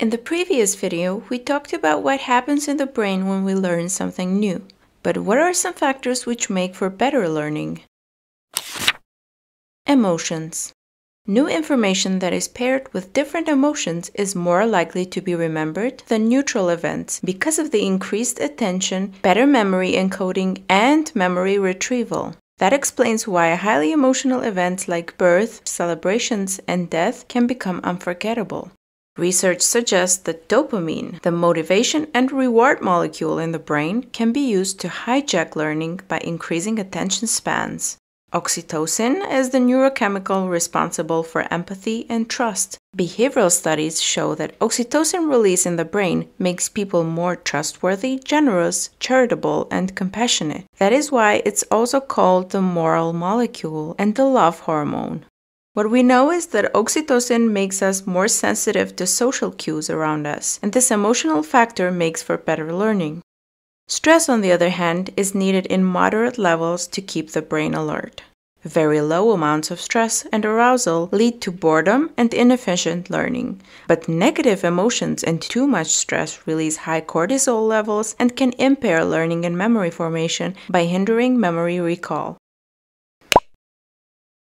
In the previous video, we talked about what happens in the brain when we learn something new. But what are some factors which make for better learning? Emotions. New information that is paired with different emotions is more likely to be remembered than neutral events because of the increased attention, better memory encoding, and memory retrieval. That explains why highly emotional events like birth, celebrations, and death can become unforgettable. Research suggests that dopamine, the motivation and reward molecule in the brain, can be used to hijack learning by increasing attention spans. Oxytocin is the neurochemical responsible for empathy and trust. Behavioral studies show that oxytocin release in the brain makes people more trustworthy, generous, charitable, and compassionate. That is why it's also called the moral molecule and the love hormone. What we know is that oxytocin makes us more sensitive to social cues around us, and this emotional factor makes for better learning. Stress, on the other hand, is needed in moderate levels to keep the brain alert. Very low amounts of stress and arousal lead to boredom and inefficient learning, but negative emotions and too much stress release high cortisol levels and can impair learning and memory formation by hindering memory recall.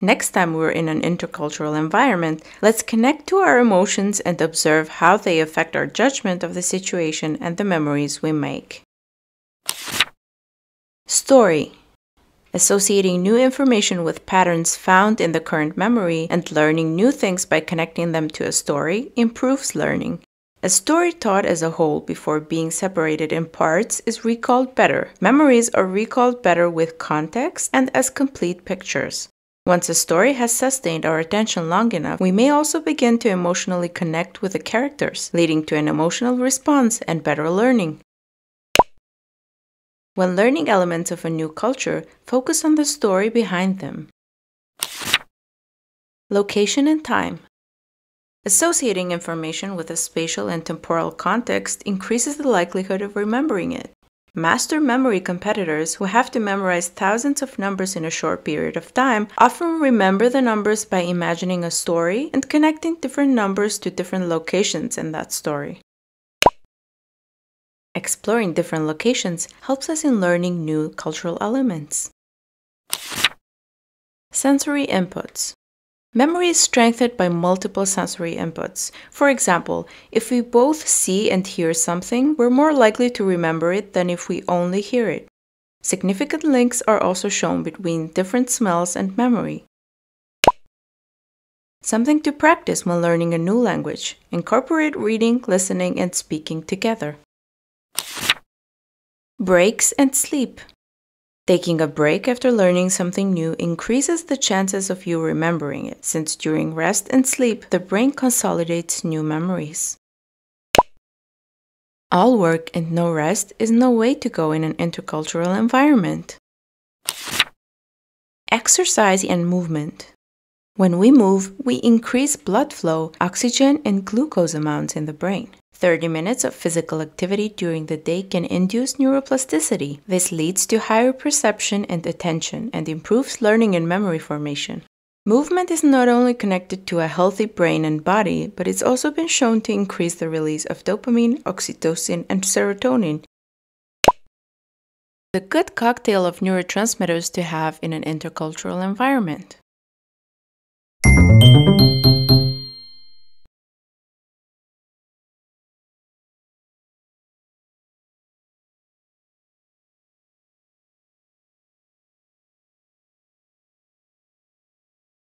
Next time we're in an intercultural environment, let's connect to our emotions and observe how they affect our judgment of the situation and the memories we make. Story Associating new information with patterns found in the current memory and learning new things by connecting them to a story improves learning. A story taught as a whole before being separated in parts is recalled better. Memories are recalled better with context and as complete pictures. Once a story has sustained our attention long enough, we may also begin to emotionally connect with the characters, leading to an emotional response and better learning. When learning elements of a new culture, focus on the story behind them. Location and time. Associating information with a spatial and temporal context increases the likelihood of remembering it. Master memory competitors who have to memorize thousands of numbers in a short period of time often remember the numbers by imagining a story and connecting different numbers to different locations in that story. Exploring different locations helps us in learning new cultural elements. Sensory inputs. Memory is strengthened by multiple sensory inputs. For example, if we both see and hear something, we're more likely to remember it than if we only hear it. Significant links are also shown between different smells and memory. Something to practice when learning a new language. Incorporate reading, listening, and speaking together. Breaks and sleep. Taking a break after learning something new increases the chances of you remembering it, since during rest and sleep, the brain consolidates new memories. All work and no rest is no way to go in an intercultural environment. Exercise and movement. When we move, we increase blood flow, oxygen, and glucose amounts in the brain. 30 minutes of physical activity during the day can induce neuroplasticity. This leads to higher perception and attention and improves learning and memory formation. Movement is not only connected to a healthy brain and body, but it's also been shown to increase the release of dopamine, oxytocin, and serotonin. The good cocktail of neurotransmitters to have in an intercultural environment.